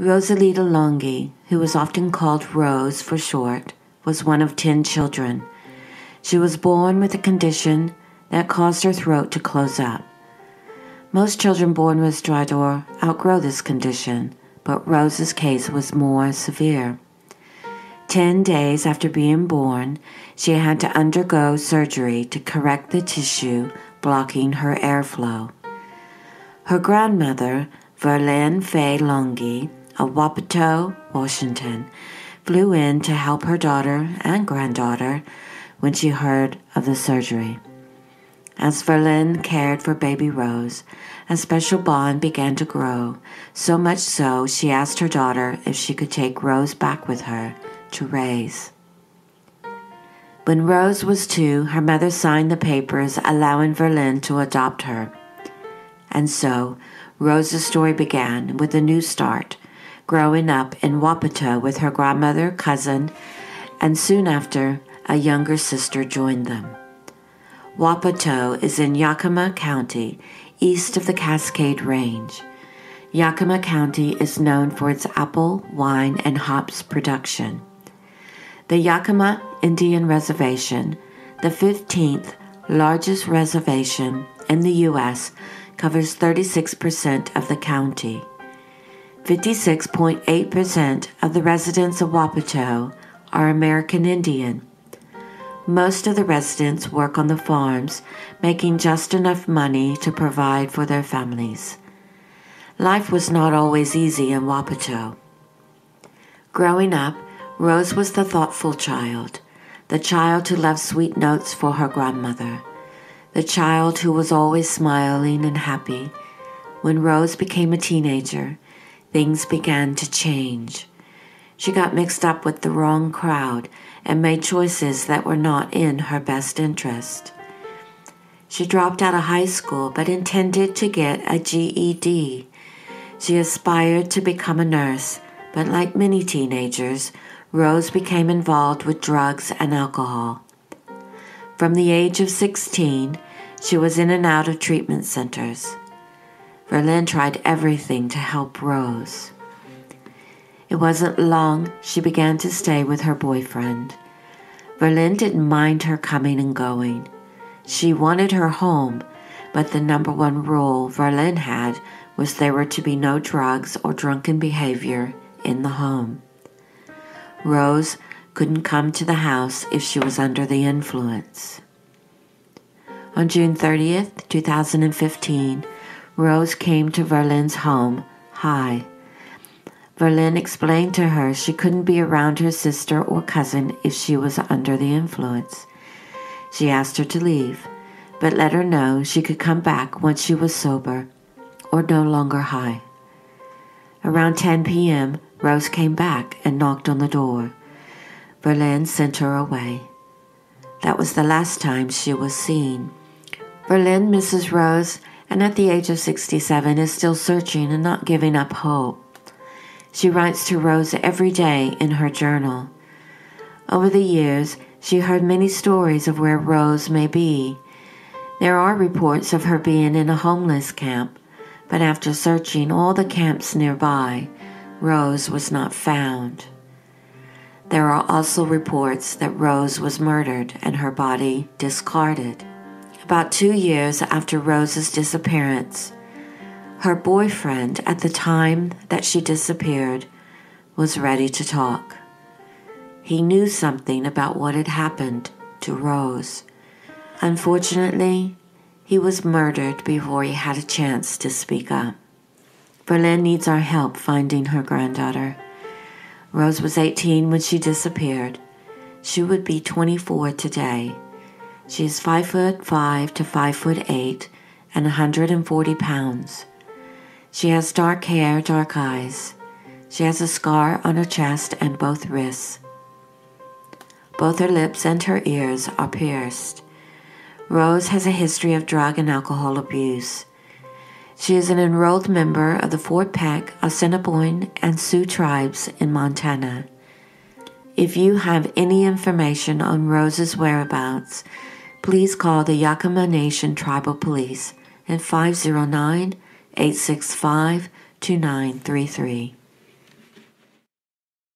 Rosalita Longee, who was often called Rose for short, was one of ten children. She was born with a condition that caused her throat to close up. Most children born with stridor outgrow this condition, but Rose's case was more severe. Ten days after being born, she had to undergo surgery to correct the tissue blocking her airflow. Her grandmother, Verlaine Fay Longee, of Wapato, Washington, flew in to help her daughter and granddaughter when she heard of the surgery. As Verlaine cared for baby Rose, a special bond began to grow, so much so she asked her daughter if she could take Rose back with her to raise. When Rose was two, her mother signed the papers allowing Verlaine to adopt her. And so, Rose's story began with a new start growing up in Wapato with her grandmother, cousin, and soon after, a younger sister joined them. Wapato is in Yakima County, east of the Cascade Range. Yakima County is known for its apple, wine, and hops production. The Yakama Indian Reservation, the 15th largest reservation in the U.S., covers 36% of the county. 56.8% of the residents of Wapato are American Indian. Most of the residents work on the farms, making just enough money to provide for their families. Life was not always easy in Wapato. Growing up, Rose was the thoughtful child, the child who loved sweet notes for her grandmother, the child who was always smiling and happy. When Rose became a teenager, things began to change. She got mixed up with the wrong crowd and made choices that were not in her best interest. She dropped out of high school but intended to get a GED. She aspired to become a nurse, but like many teenagers, Rose became involved with drugs and alcohol. From the age of 16, she was in and out of treatment centers. Verlaine tried everything to help Rose. It wasn't long she began to stay with her boyfriend. Verlaine didn't mind her coming and going. She wanted her home, but the number one rule Verlaine had was there were to be no drugs or drunken behavior in the home. Rose couldn't come to the house if she was under the influence. On June 30th, 2015, Rose came to Verlaine's home, high. Verlaine explained to her she couldn't be around her sister or cousin if she was under the influence. She asked her to leave, but let her know she could come back once she was sober or no longer high. Around 10 p.m., Rose came back and knocked on the door. Verlaine sent her away. That was the last time she was seen. Verlaine misses Rose and at the age of 67 is still searching and not giving up hope. She writes to Rose every day in her journal. Over the years, she heard many stories of where Rose may be. There are reports of her being in a homeless camp, but after searching all the camps nearby, Rose was not found. There are also reports that Rose was murdered and her body discarded. About two years after Rose's disappearance, her boyfriend at the time that she disappeared was ready to talk. He knew something about what had happened to Rose. Unfortunately, he was murdered before he had a chance to speak up. Verlaine needs our help finding her granddaughter. Rose was 18 when she disappeared. She would be 24 today. She is 5 foot 5 to 5 foot 8 and 140 pounds. She has dark hair, dark eyes. She has a scar on her chest and both wrists. Both her lips and her ears are pierced. Rose has a history of drug and alcohol abuse. She is an enrolled member of the Fort Peck, Assiniboine, and Sioux tribes in Montana. If you have any information on Rose's whereabouts, please call the Yakama Nation Tribal Police at 509 865 2933.